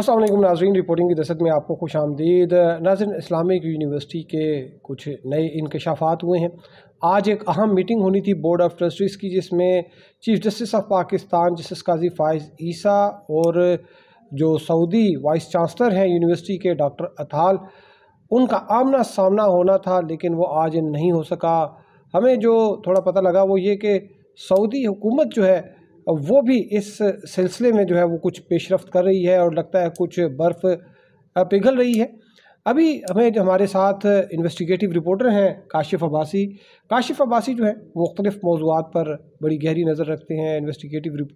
असलम नाजरीन रिपोर्टिंग की दसत में आपको खुश आमदीद। नाजरन, इस्लामिक यूनिवर्सिटी के कुछ नए इंकशाफात हुए हैं। आज एक अहम मीटिंग होनी थी बोर्ड ऑफ़ ट्रस्टीज़ की, जिसमें chief justice of Pakistan justice Qazi Faez Isa और जो सऊदी वाइस चांसलर हैं यूनिवर्सिटी के डॉक्टर अथाल उनका आमना सामना होना था, लेकिन वो आज नहीं हो सका। हमें जो थोड़ा पता लगा वो ये कि सऊदी हुकूमत जो है वो भी इस सिलसिले में जो है वो कुछ पेशरफ कर रही है और लगता है कुछ बर्फ़ पिघल रही है। अभी हमें जो हमारे साथ इन्वेस्टिगेटिव रिपोर्टर हैं काशिफ अब्बासी। काशिफ अब्बासी जो है मुख्तलिफ़ मौजूद पर बड़ी गहरी नज़र रखते हैं इन्वेस्टिगेटिव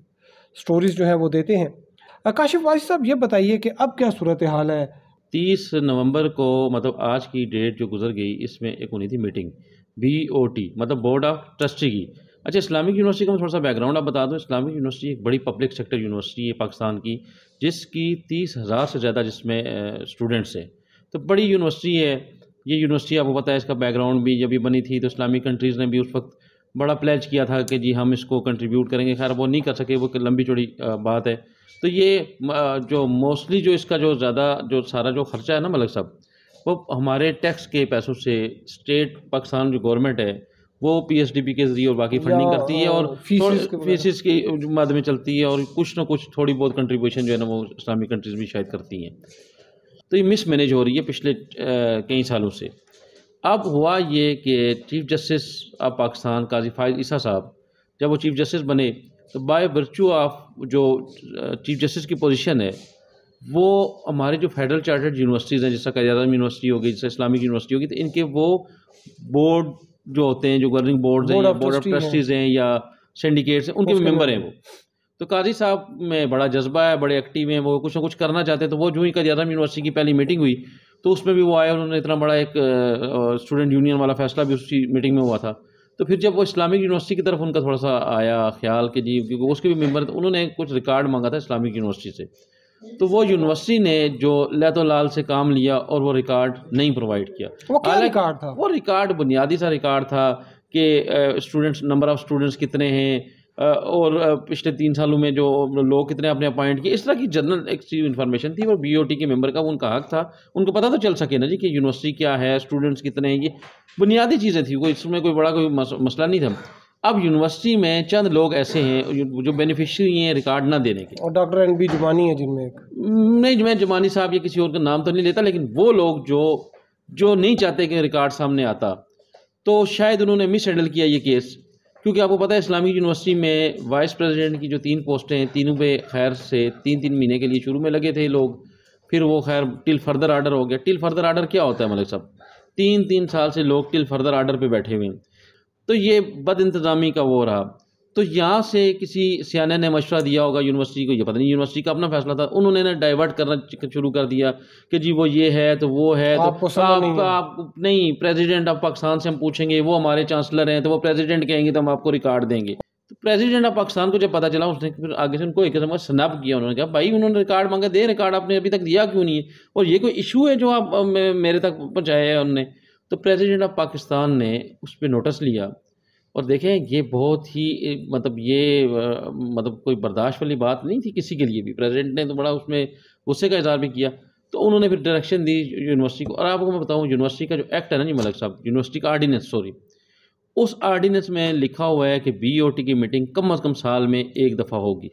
स्टोरीज़ जो हैं वो देते हैं। काशिफ अब्बासी साहब, ये बताइए कि अब क्या सूरत हाल है? तीस नवंबर को मतलब आज की डेट जो गुजर गई, इसमें एक होनी थी मीटिंग बी ओ टी मतलब बोर्ड ऑफ़ ट्रस्टी की। अच्छा इस्लामिक यूनिवर्सिटी का थोड़ा सा बैकग्राउंड आप बता दो। इस्लामिक यूनिवर्सिटी एक बड़ी पब्लिक सेक्टर यूनिवर्सिटी है पाकिस्तान की, जिसकी तीस हज़ार से ज़्यादा जिसमें स्टूडेंट्स हैं। तो बड़ी यूनिवर्सिटी है। ये यूनिवर्सिटी आपको पता है, इसका बैकग्राउंड भी जब ये बनी थी तो इस्लामिक कंट्रीज़ ने भी उस वक्त बड़ा प्लेज किया था कि जी हम इसको कंट्रीब्यूट करेंगे। खैर वो नहीं कर सके, वो लंबी चौड़ी बात है। तो ये जो मोस्टली जो इसका जो ज़्यादा, जो सारा जो खर्चा है ना मलक साहब, वो हमारे टैक्स के पैसों से स्टेट पाकिस्तान जो गवर्नमेंट है वो पीएसडीपी के ज़रिए और बाकी फंडिंग करती है और फीसिस के मद में चलती है और कुछ ना कुछ थोड़ी बहुत कंट्रीब्यूशन जो है ना वो इस्लामिक कंट्रीज़ भी शायद करती हैं। तो ये मिस मैनेज हो रही है पिछले कई सालों से। अब हुआ ये कि chief justice of Pakistan Qazi Faiz Isa साहब जब वो चीफ जस्टिस बने तो बाय वर्चू ऑफ़ जो चीफ जस्टिस की पोजीशन है वो हमारे जो फेडरल चार्टर्ड यूनिवर्सिटीज़ हैं जैसा कैद यूनिवर्सिटी होगी जैसा इस्लामिक यूनिवर्सिटी होगी तो इनके वो बोर्ड जो होते हैं जो गवर्निंग बोर्ड हैं बोर्ड ऑफ़ ट्रस्टीज़ हैं। या सिंडिकेट्स हैं उनके भी मेंबर हैं वो। तो काजी साहब में बड़ा जज्बा है बड़े एक्टिव हैं वो कुछ ना कुछ करना चाहते हैं तो वो जो ही कदी आज़म यूनिवर्सिटी की पहली मीटिंग हुई तो उसमें भी वो आए उन्होंने इतना बड़ा एक स्टूडेंट यूनियन वाला फैसला भी उसी मीटिंग में हुआ था। तो फिर जब वो इस्लामिक यूनिवर्सिटी की तरफ़ उनका थोड़ा सा आया ख्याल कि जी क्योंकि उसके भी मेंबर थे उन्होंने कुछ रिकॉर्ड मांगा था इस्लामिक यूनिवर्सिटी से। तो वो यूनिवर्सिटी ने जो लैतो लाल से काम लिया और वो रिकॉर्ड नहीं प्रोवाइड किया। वो क्या रिकॉर्ड था? वो रिकॉर्ड बुनियादी सा रिकॉर्ड था कि स्टूडेंट्स नंबर ऑफ़ स्टूडेंट्स कितने हैं और पिछले तीन सालों में जो लोग कितने अपने अपॉइंट किए इस तरह की जनरल एक चीज़ इन्फॉर्मेशन थी और बीओटी के मेंबर का उनका हक था। उनको पता तो चल सके ना जी कि यूनिवर्सिटी क्या है स्टूडेंट्स कितने हैं ये बुनियादी चीज़ें थी कोई इसमें कोई बड़ा कोई मसला नहीं था। अब यूनिवर्सिटी में चंद लोग ऐसे हैं जो बेनिफिशरी हैं रिकॉर्ड ना देने के और डॉक्टर एन बी जुमानी है जिनमें एक। नहीं मैं जुमानी साहब या किसी और का नाम तो नहीं लेता लेकिन वो लोग जो जो नहीं चाहते कि रिकॉर्ड सामने आता तो शायद उन्होंने मिस हैंडल किया ये केस क्योंकि आपको पता है इस्लामिक यूनिवर्सिटी में वाइस प्रेसिडेंट की जो तीन पोस्टें हैं तीनों पे खैर से तीन तीन महीने के लिए शुरू में लगे थे लोग। फिर वो खैर टिल फर्दर आर्डर हो गया। टिल फर्दर आर्डर क्या होता है मलिक साहब तीन तीन साल से लोग टिल फर्दर आर्डर पर बैठे हुए हैं। तो ये बद इंतज़ामी का वो रहा। तो यहाँ से किसी सियाने ने मशवरा दिया होगा यूनिवर्सिटी को ये पता नहीं यूनिवर्सिटी का अपना फैसला था। उन्होंने ना डाइवर्ट करना शुरू कर दिया कि जी वो ये है तो वो है तो आप, नहीं, आप नहीं प्रेसिडेंट ऑफ़ पाकिस्तान से हम पूछेंगे वो हमारे चांसलर हैं तो वो प्रेसिडेंट कहेंगे तो हम आपको रिकॉर्ड देंगे। तो प्रेसिडेंट ऑफ़ पाकिस्तान को जब पता चला उसने फिर आगे से उनको एक किस्म का स्नैप किया उन्होंने कहा भाई उन्होंने रिकॉर्ड मांगा दे रिकॉर्ड आपने अभी तक दिया क्यों नहीं है? और ये कोई इशू है जो आप मेरे तक पहुँचाया है उन्होंने तो प्रेसिडेंट ऑफ़ पाकिस्तान ने उस पर नोटिस लिया और देखें ये बहुत ही मतलब ये मतलब कोई बर्दाश्त वाली बात नहीं थी किसी के लिए भी। प्रेसिडेंट ने तो बड़ा उसमें गुस्से का इजहार भी किया। तो उन्होंने फिर डायरेक्शन दी यूनिवर्सिटी को। और आपको मैं बताऊँ यूनिवर्सिटी का जो एक्ट है ना जी मलक साहब यूनिवर्सिटी का आर्डीनेंस सॉरी उस आर्डीनेंस में लिखा हुआ है कि बी ओ टी की मीटिंग कम अज़ कम साल में एक दफ़ा होगी।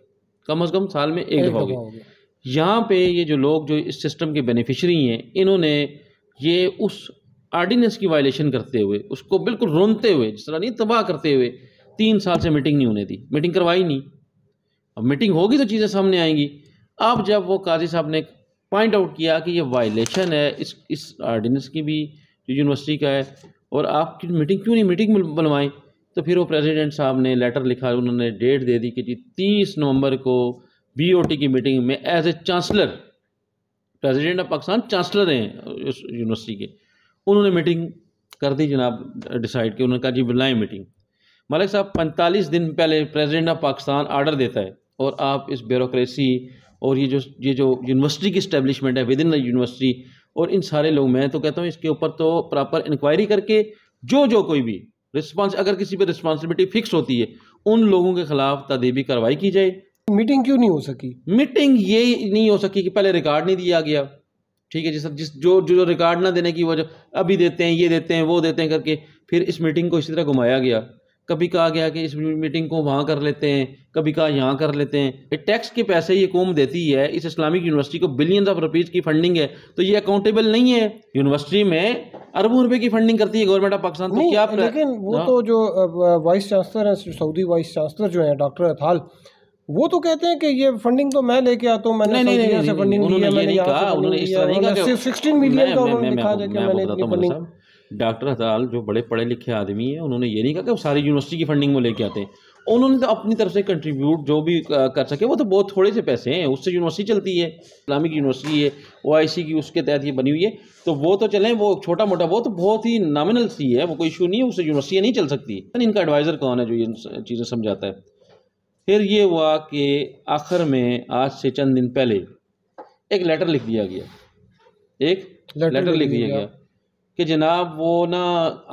कम अज़ कम साल में एक, दफ़ा होगी। यहाँ पे ये जो लोग जो इस सिस्टम के बेनिफिशरी हैं इन्होंने ये उस आर्डीनेंस की वायलेशन करते हुए, उसको बिल्कुल रोनते हुए, जिस तरह नहीं, तबाह करते हुए तीन साल से मीटिंग नहीं होने दी। मीटिंग करवाई नहीं। अब मीटिंग होगी तो चीज़ें सामने आएँगी। अब जब वो काजी साहब ने पॉइंट आउट किया कि ये वायलेशन है, इस इस आर्डीनेंस की भी, जो यूनिवर्सिटी का है, और आपकी मीटिंग क्यों नहीं, मीटिंग बनवाएँ? तो फिर वो प्रेसिडेंट साहब ने लेटर लिखा, उन्होंने डेट दे दी कि जी तीस नवंबर को बीओटी की मीटिंग में as a chancellor president of Pakistan chancellor हैं उस यूनिवर्सिटी के। उन्होंने मीटिंग कर दी जनाब डिसाइड की उन्होंने कहा जी बुलाएँ मीटिंग मलिक साहब पैंतालीस दिन पहले प्रेसिडेंट ऑफ़ पाकिस्तान आर्डर देता है और आप इस ब्यूरोसी और ये जो ये जो यूनिवर्सिटी की इस्टेब्लिशमेंट है विद इन द यूनिवर्सिटी और इन सारे लोग मैं तो कहता हूँ इसके ऊपर तो प्रॉपर इंक्वायरी करके जो जो कोई भी रिस्पॉन्स अगर किसी पर रिस्पॉन्सिबिलिटी फिक्स होती है उन लोगों के खिलाफ तदीबी कार्रवाई की जाए। मीटिंग क्यों नहीं हो सकी? मीटिंग ये नहीं हो सकी कि पहले रिकॉर्ड नहीं दिया गया। ठीक है जिस जिस जो जो रिकॉर्ड ना देने की वजह अभी देते हैं ये देते हैं वो देते हैं करके फिर इस मीटिंग को इसी तरह घुमाया गया। कभी कहा गया कि इस मीटिंग को वहाँ कर लेते हैं कभी कहा यहाँ कर लेते हैं। टैक्स के पैसे ये कौम देती है इस इस्लामिक यूनिवर्सिटी को बिलियन ऑफ़ रुपीज़ की फंडिंग है तो ये अकाउंटेबल नहीं है। यूनिवर्सिटी में अरबों रुपए की फंडिंग करती है गवर्नमेंट ऑफ़ पाकिस्तान तो क्या लेकिन वो हाँ। तो जो वाइस चांसलर है सऊदी वाइस चांसलर जो है डॉक्टर अथाल वो तो कहते हैं कि ये फंडिंग तो मैं लेके आता हूँ मैंने नहीं, नहीं, नहीं, फंडिंग उन्होंने ये नहीं कहा उन्होंने इस तरह नहीं कहा सिर्फ़ 16 मिलियन का उन्होंने दिखा कि मैंने इतनी फंडिंग डॉक्टर हताल जो बड़े पढ़े लिखे आदमी हैं उन्होंने ये नहीं कहा कि वो सारी यूनिवर्सिटी की फंडिंग में लेके आते हैं। उन्होंने तो अपनी तरफ़ से कंट्रीब्यूट जो भी कर सके वो तो बहुत थोड़े से पैसे हैं उससे यूनिवर्सिटी चलती है इस्लामिक यूनिवर्सिटी है ओआईसी की उसके तहत ये बनी हुई है तो वो तो चलें वो छोटा मोटा वो तो बहुत ही नॉमिनल सी है वो कोई इशू नहीं है उससे यूनिवर्सिटी नहीं चल सकती। इनका एडवाइज़र कौन है जो ये चीज़ें समझाता है? फिर ये हुआ कि आखिर में आज से चंद दिन पहले एक लेटर लिख दिया गया। एक लेटर, लेटर लिख दिया गया कि जनाब वो ना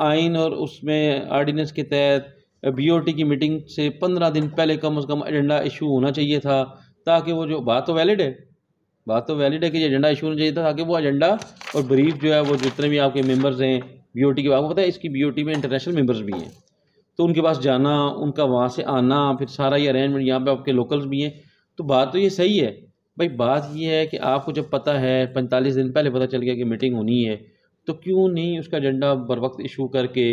आइन और उसमें आर्डीनेंस के तहत बीओटी की मीटिंग से पंद्रह दिन पहले कम अज़ कम एजेंडा इशू होना चाहिए था ताकि वो जो बात तो वैलिड है। बात तो वैलिड है कि एजेंडा इशू होना चाहिए था ताकि वो एजेंडा और ब्रीफ जो है वो जितने भी आपके मेंबर्स हैं बीओटी के आपको पता है इसकी बीओटी में इंटरनेशनल मेंबर्स भी हैं। तो उनके पास जाना उनका वहाँ से आना फिर सारा ये अरेंजमेंट यहाँ पे आपके लोकल्स भी हैं। तो बात तो ये सही है। भाई बात ये है कि आपको जब पता है पैंतालीस दिन पहले पता चल गया कि मीटिंग होनी है तो क्यों नहीं उसका एजेंडा बर वक्त इशू करके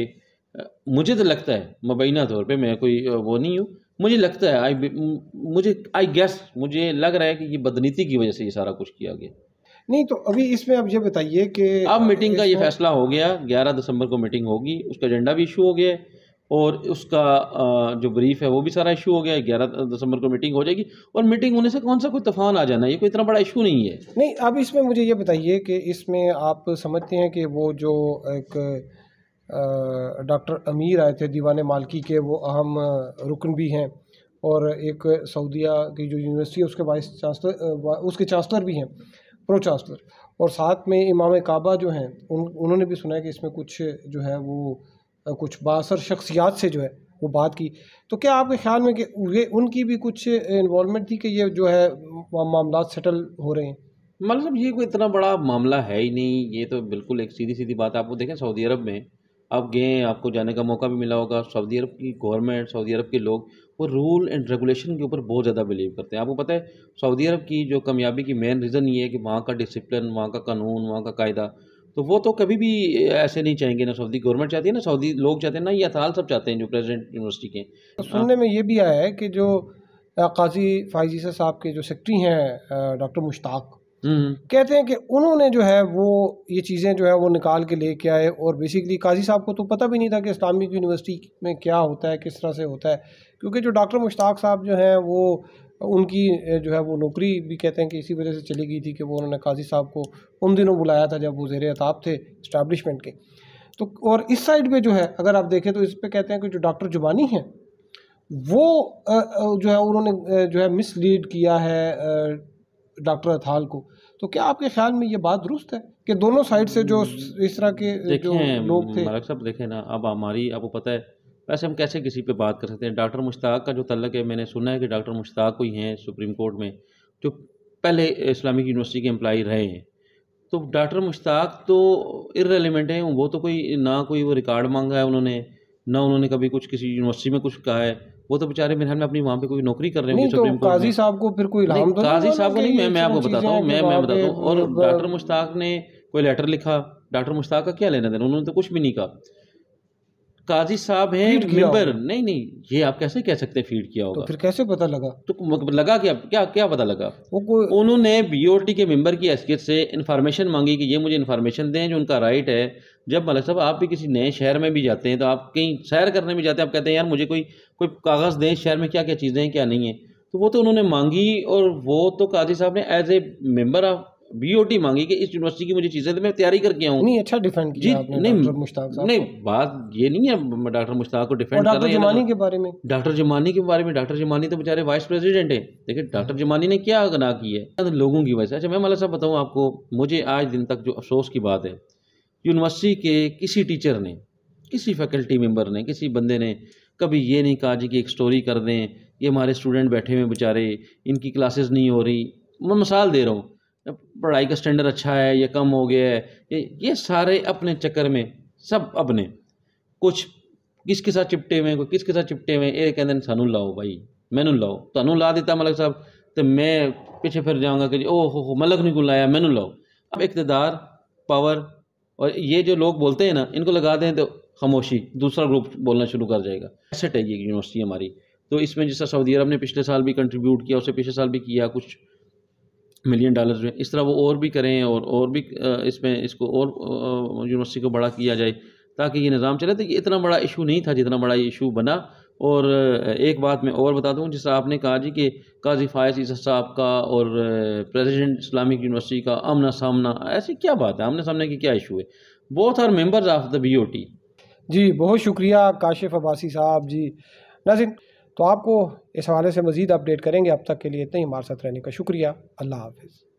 मुझे तो लगता है मुबैना तौर पे मैं कोई वो नहीं हूँ। मुझे लगता है आई मुझे आई गेस मुझे लग रहा है कि ये बदनीति की वजह से ये सारा कुछ किया गया। नहीं तो अभी इसमें अब ये बताइए कि अब मीटिंग का ये फैसला हो गया ग्यारह दिसंबर को मीटिंग होगी उसका एजेंडा भी इशू हो गया है। और उसका जो ब्रीफ है, वो भी सारा इशू हो गया है। ग्यारह दिसंबर को मीटिंग हो जाएगी। और मीटिंग होने से कौन सा कोई तूफ़ान आ जाना है? ये कोई इतना बड़ा इशू नहीं है। नहीं, अब इसमें मुझे ये बताइए कि इसमें आप समझते हैं कि वो जो एक डॉक्टर अमीर आए थे, दीवान मालकी के, वो अहम रुकन भी हैं। और एक सऊदिया की जो यूनिवर्सिटी है, उसके वाइस चांसलर उसके चांसलर भी हैं प्रो चांसलर और साथ में इमाम काबा जो हैं, उन, उन्होंने भी सुना है कि इसमें कुछ जो है, वो कुछ बासर शख्सियात से जो है वो बात की। तो क्या आपके ख्याल में कि ये उनकी भी कुछ इन्वॉलमेंट थी कि ये जो है मामला सेटल हो रहे हैं? मतलब ये कोई इतना बड़ा मामला है ही नहीं, ये तो बिल्कुल एक सीधी सीधी बात आपको देखें सऊदी अरब में, आप गए आपको जाने का मौका भी मिला होगा। सऊदी अरब की गवर्नमेंट सऊदी अरब के लोग वो रूल एंड रेगुलेशन के ऊपर बहुत ज़्यादा बिलीव करते हैं। आपको पता है, सऊदी अरब की जो कामयाबी की मेन रीज़न ये है कि वहाँ का डिसिप्लिन वहाँ का कानून, वहाँ का कायदा तो वो तो कभी भी ऐसे नहीं चाहेंगे ना सऊदी। गवर्नमेंट चाहती है ना सऊदी लोग चाहते हैं ना ये अताल सब चाहते हैं जो प्रेसिडेंट यूनिवर्सिटी के। तो सुनने में ये भी आया है कि जो काजी फाइजीसा साहब के जो सेक्रेटरी हैं डॉक्टर मुश्ताक हम्म, हम्म। कहते हैं कि उन्होंने जो है वो ये चीज़ें जो है वो निकाल के लेके आए और बेसिकली काजी साहब को तो पता भी नहीं था कि इस्लामिक यूनिवर्सिटी में क्या होता है किस तरह से होता है। क्योंकि जो डॉक्टर मुश्ताक साहब जो हैं वो उनकी जो है वो नौकरी भी कहते हैं कि इसी वजह से चली गई थी कि वो उन्होंने काजी साहब को उन दिनों बुलाया था जब वो जेर अताब थे इस्टबलिशमेंट के। तो और इस साइड पे जो है अगर आप देखें तो इस पर कहते हैं कि जो डॉक्टर जुबानी हैं वो जो है उन्होंने जो है मिसलीड किया है डॉक्टर अथाल को। तो क्या आपके ख्याल में ये बात दुरुस्त है कि दोनों साइड से जो इस तरह के जो लोग थे? देखें ना अब हमारी आपको पता है वैसे हम कैसे किसी पे बात कर सकते हैं? डॉक्टर मुश्ताक का जो तल्लक है मैंने सुना है कि डॉक्टर मुश्ताक कोई हैं सुप्रीम कोर्ट में जो पहले इस्लामिक यूनिवर्सिटी के एम्प्लाई रहे हैं। तो डॉक्टर मुश्ताक तो इरेलीवेंट हैं वो तो कोई ना कोई वो रिकॉर्ड मांगा है उन्होंने ना उन्होंने कभी कुछ किसी यूनिवर्सिटी में कुछ कहा है। वो तो बेचारे मेरे ख्याल में अपनी वहाँ पे कोई नौकरी कर रहे हैं तो काजी साहब को फिर कोई नहीं, काजी साहब को नहीं मैं मैं आपको बताता हूँ मैं मैं बताता हूँ। और डॉक्टर मुश्ताक ने कोई लेटर लिखा डॉक्टर मुश्ताक का क्या लेना देना उन्होंने तो कुछ भी नहीं कहा। काजी साहब हैं मेंबर नहीं नहीं ये आप कैसे कह सकते हैं फ़ीड किया होगा? तो फिर कैसे पता लगा? तो लगा क्या? क्या क्या पता लगा? वो कोई उन्होंने बीओटी के मेंबर की हैसियत से इन्फॉर्मेशन मांगी कि ये मुझे इन्फॉर्मेशन दें जो उनका राइट है। जब मलिक साहब आप भी किसी नए शहर में भी जाते हैं तो आप कहीं सैर करने भी जाते हैं आप कहते हैं यार मुझे कोई कोई कागज़ दें शहर में क्या क्या चीज़ें हैं क्या नहीं है? तो वो तो उन्होंने मांगी और वो तो काजी साहब ने as a member of BOT मांगी कि इस यूनिवर्सिटी की मुझे चीज़ें तो मैं तैयारी करके आऊँ। नहीं अच्छा डिफेंड किया जी नहीं मुश्ताक नहीं बात ये नहीं है डॉक्टर मुश्ताक को डिफेंड कर रहे हैं जमानी के बारे में? डॉक्टर जमानी के बारे में डॉक्टर जमानी तो बेचारे वाइस प्रेसिडेंट है। देखिए डॉक्टर जमानी ने क्या गनाह की है लोगों की वजह से। अच्छा मैं मतलब साहब बताऊँ आपको मुझे आज दिन तक जो अफसोस की बात है यूनिवर्सिटी के किसी टीचर ने किसी फैकल्टी मेंबर ने किसी बंदे ने कभी ये नहीं कहा जी कि एक स्टोरी कर दें ये हमारे स्टूडेंट बैठे हुए बेचारे इनकी क्लासेस नहीं हो रही। मैं मिसाल दे रहा हूँ पढ़ाई का स्टैंडर्ड अच्छा है, या कम हो गया है, ये ये सारे अपने चक्कर में, सब अपने। कुछ किसके साथ चिपटे हुए कोई किसके साथ चिपटे हुए ये कहते सानू लाओ भाई, मैनू लाओ तू ला दिता मलक साहब तो मैं पीछे फिर जाऊँगा कि ओ हो हो, मलक नहीं को लाया, मैनू लाओ। अब इकतदार पावर और ये जो लोग बोलते हैं ना, इनको लगा दें तो खामोशी, दूसरा ग्रुप बोलना शुरू कर जाएगा। एसेट है ये यूनिवर्सिटी हमारी। तो इसमें जैसा सऊदी अरब ने पिछले साल भी कंट्रीब्यूट किया उससे पिछले साल भी किया, कुछ मिलियन डॉलर में इस तरह वो और भी करें और और भी इसमें इसको और यूनिवर्सिटी को बड़ा किया जाए, ताकि ये निज़ाम चले। तो ये इतना बड़ा इशू नहीं था जितना बड़ा ये इशू बना। और एक बात मैं और बता दूँ, जिस आपने कहा जी कि काजी फायज ईसा साहब का और प्रेसिडेंट इस्लामिक यूनिवर्सिटी का आमना सामना ऐसी क्या बात है? आमने सामने की क्या इशू है? Both are members of the B जी, बहुत शुक्रिया काशिफ अब्बासी साहब जी। नाजिन तो आपको इस हवाले से मज़ीद अपडेट करेंगे। अब तक के लिए इतना ही। हमारे साथ रहने का शुक्रिया। अल्लाह हाफिज़।